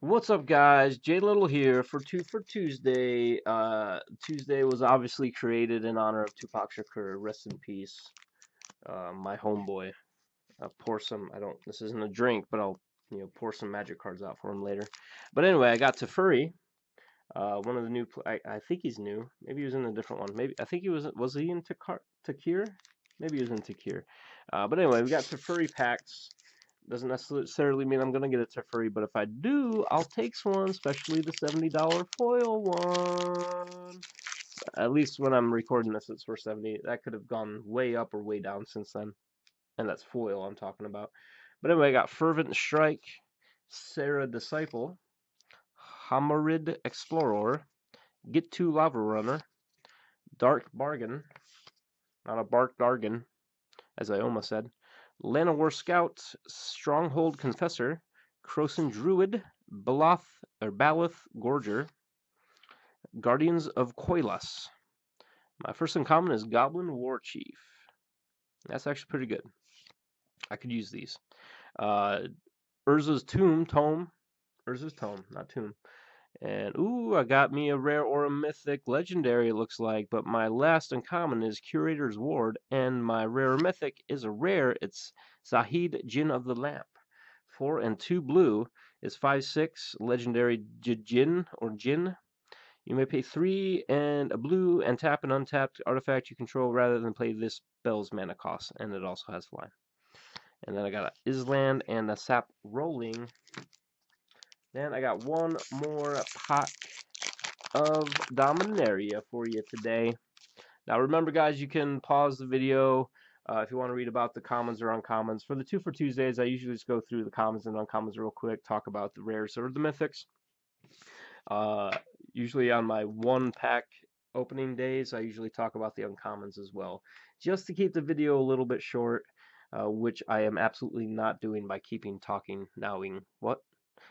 What's up, guys? J-Little here for Two for Tuesday. Uh, Tuesday was obviously created in honor of Tupac Shakur. Rest in peace, uh, my homeboy. I'll pour some. I don't. This isn't a drink, but I'll you know pour some magic cards out for him later. But anyway, I got Teferi. Uh, one of the new. I, I think he's new. Maybe he was in a different one. Maybe I think he was. Was he in Tarkir? Maybe he was in Tarkir. Uh, but anyway, we got Teferi packs. Doesn't necessarily mean I'm going to get it Teferi, but if I do, I'll take one, especially the $70 foil one. At least when I'm recording this, it's for 70 That could have gone way up or way down since then. And that's foil I'm talking about. But anyway, I got Fervent Strike, Serra Disciple, Hamarid Explorer, Ghitu Lavarunner, Dark Bargain, not a Bark Dargan, as I almost said, Llanowar Scout, Stronghold Confessor, Krosan Druid, Baloth or Baloth Gorger, Guardians of Koilos. My first uncommon is Goblin War Chief. That's actually pretty good. I could use these. Uh, Urza's Tomb, Tome, Urza's Tome, not Tomb. And, ooh, I got me a rare or a mythic legendary, it looks like. But my last uncommon is Curator's Ward. And my rare mythic is a rare. It's Zahid Djinn of the Lamp. 4 and 2 blue is 5 6 legendary Jin or Jin. You may pay 3 and a blue and tap an untapped artifact you control rather than play this spell's mana cost. And it also has flying. And then I got a Island and a Sap Rolling then I got one more pack of Dominaria for you today. Now remember guys, you can pause the video uh, if you want to read about the commons or uncommons. For the two for Tuesdays, I usually just go through the commons and uncommons real quick, talk about the rares or the mythics. Uh, usually on my one pack opening days, I usually talk about the uncommons as well, just to keep the video a little bit short, uh, which I am absolutely not doing by keeping talking, nowing, what?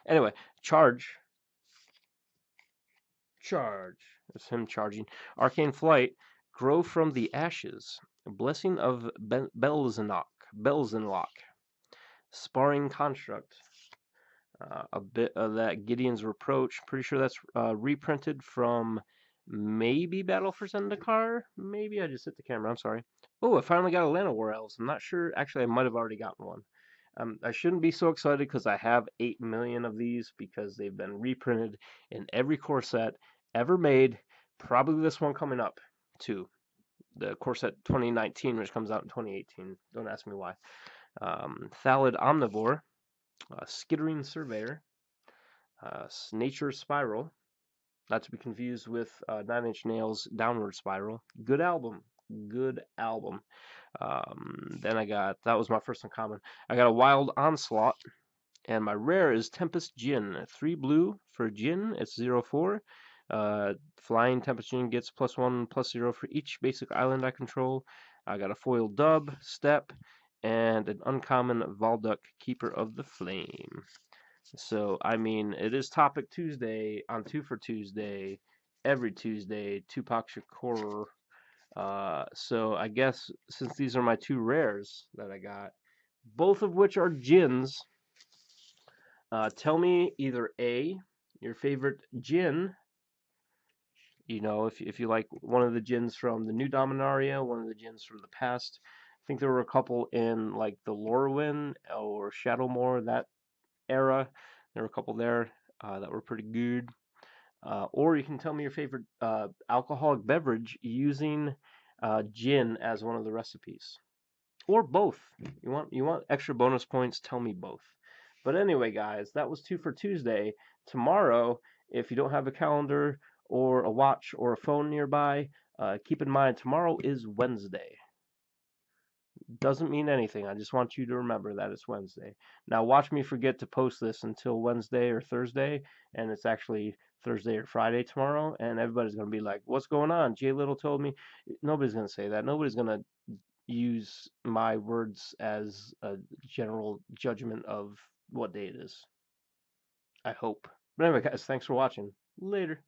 Anyway, charge. Charge. It's him charging. Arcane Flight. Grow from the ashes. Blessing of Be Belzenlok. Belzenlok. Sparring Construct. Uh, a bit of that Gideon's Reproach. Pretty sure that's uh, reprinted from maybe Battle for Zendikar. Maybe I just hit the camera. I'm sorry. Oh, I finally got a Llanowar Elves. I'm not sure. Actually, I might have already gotten one. Um, I shouldn't be so excited because I have 8 million of these because they've been reprinted in every core set ever made. Probably this one coming up too. The core set 2019, which comes out in 2018. Don't ask me why. Um, Thallid Omnivore, uh, Skittering Surveyor, uh, Nature Spiral, not to be confused with uh, Nine Inch Nails Downward Spiral. Good album. Good album. Um, then I got, that was my first uncommon. I got a Wild Onslaught. And my rare is Tempest Djinn. 3 blue for Jinn. It's zero four. Uh, flying Tempest Djinn gets plus 1, plus 0 for each basic island I control. I got a foil dub, step, and an uncommon Valduk, Keeper of the Flame. So, I mean, it is Tupac Tuesday on 2 for Tuesday. Every Tuesday, Tupac Shakur uh, so I guess since these are my two rares that I got, both of which are gins, uh, tell me either A, your favorite gin, you know, if, if you like one of the gins from the new Dominaria, one of the gins from the past. I think there were a couple in like the Lorwyn or Shadowmoor, that era. There were a couple there uh, that were pretty good. Uh, or you can tell me your favorite uh, alcoholic beverage using uh, gin as one of the recipes, or both. You want you want extra bonus points? Tell me both. But anyway, guys, that was two for Tuesday. Tomorrow, if you don't have a calendar or a watch or a phone nearby, uh, keep in mind tomorrow is Wednesday doesn't mean anything. I just want you to remember that it's Wednesday. Now, watch me forget to post this until Wednesday or Thursday, and it's actually Thursday or Friday tomorrow, and everybody's going to be like, What's going on? J-Little told me. Nobody's going to say that. Nobody's going to use my words as a general judgment of what day it is. I hope. But anyway, guys, thanks for watching. Later.